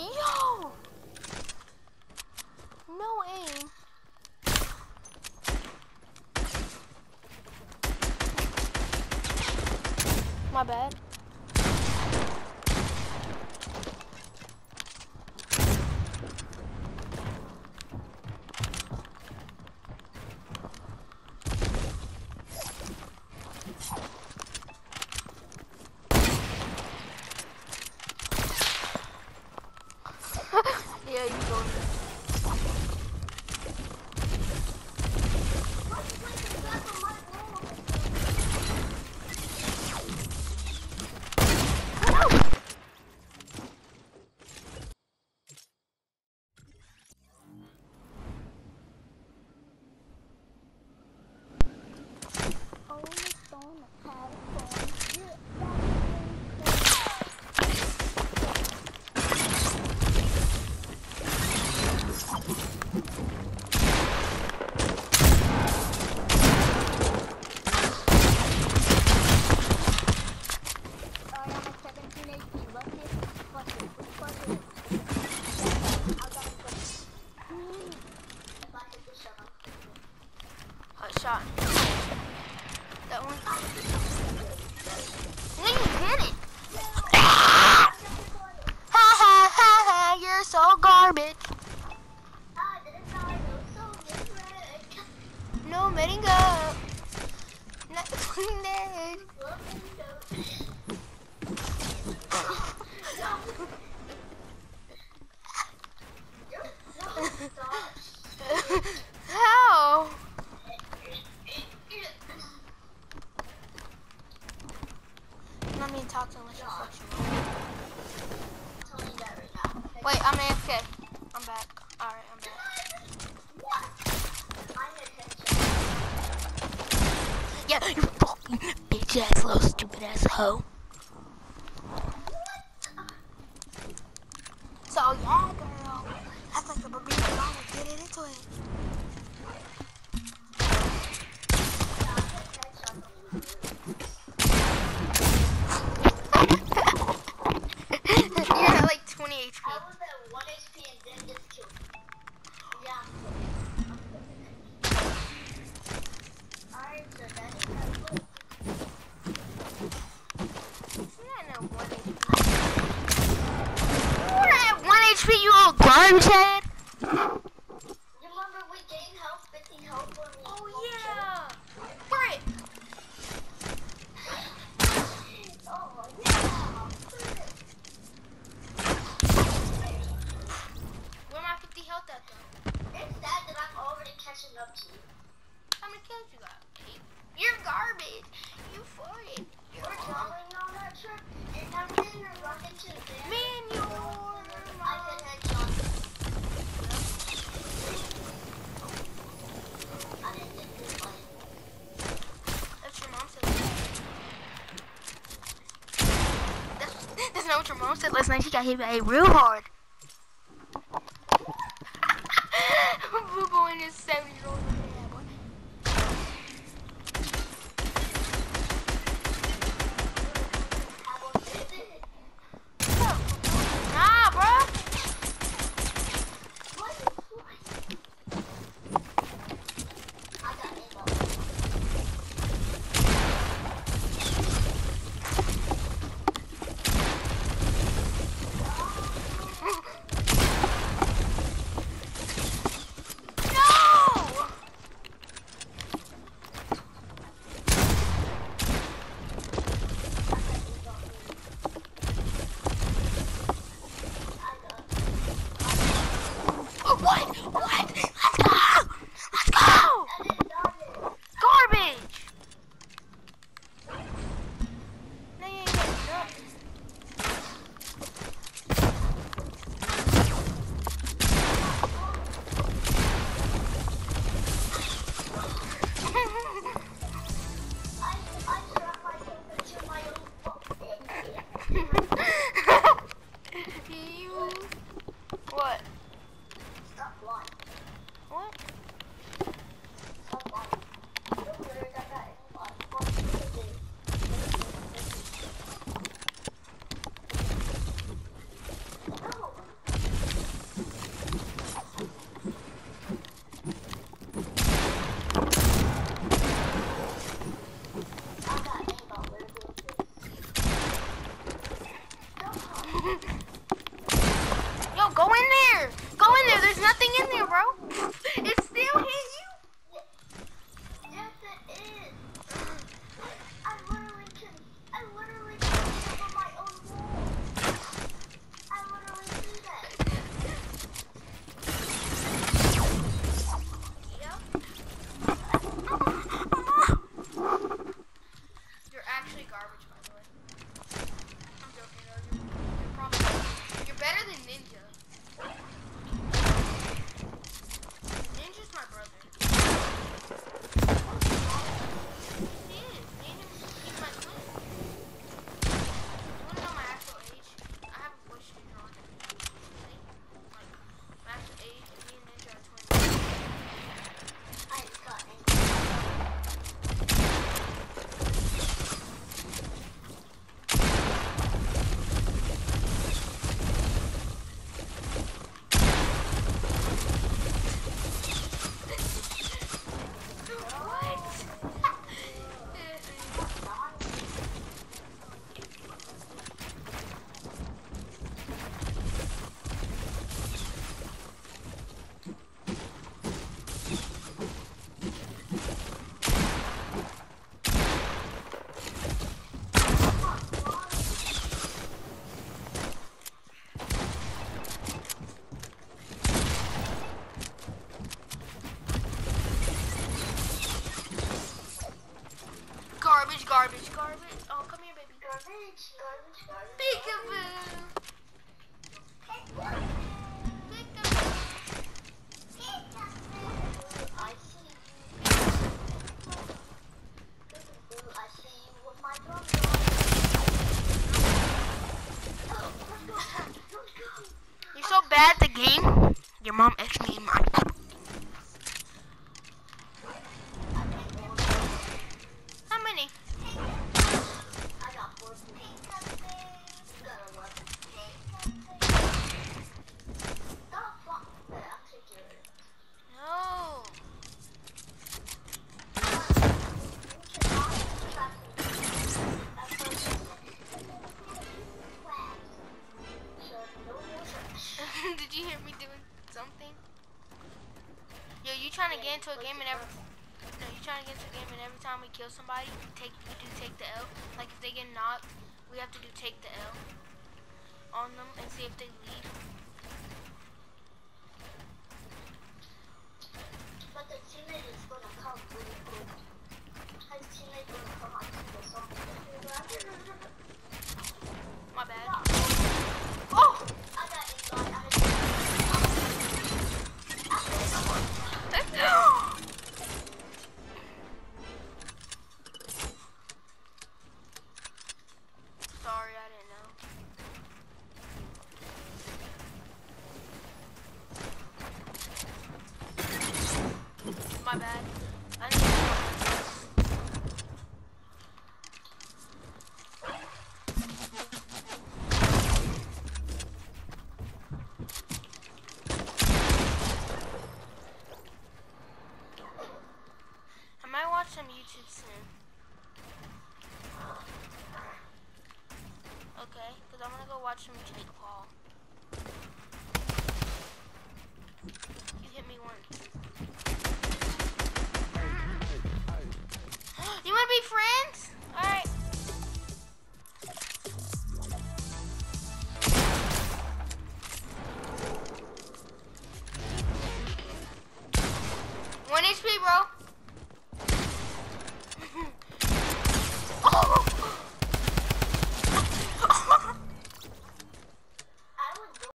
Yo! No aim. My bad. 高冷，寒。you fucking bitch ass little stupid ass hoe. So yeah, Bunches! it last night, she got hit by a real hard. Old. What? Stop lying. What? Garbage, garbage. Oh, come here, baby. Garbage, garbage, garbage. Peekaboo. Peekaboo. Peekaboo. I see you. I see you with my dog. Oh, You're so bad at the game. Your mom extra. Trying to get into a game and every no, you trying to get into a game and every time we kill somebody, we take we do take the L. Like if they get knocked, we have to do take the L on them and see if they leave. But the teammate is gonna come really quick. His teammate gonna come on to the song. My bad. Oh! I got invite. I got Sorry, I didn't know. My bad. I didn't I might watch some YouTube soon. Okay, because I'm gonna go watch some Jake Paul. You hit me once. you wanna be friends?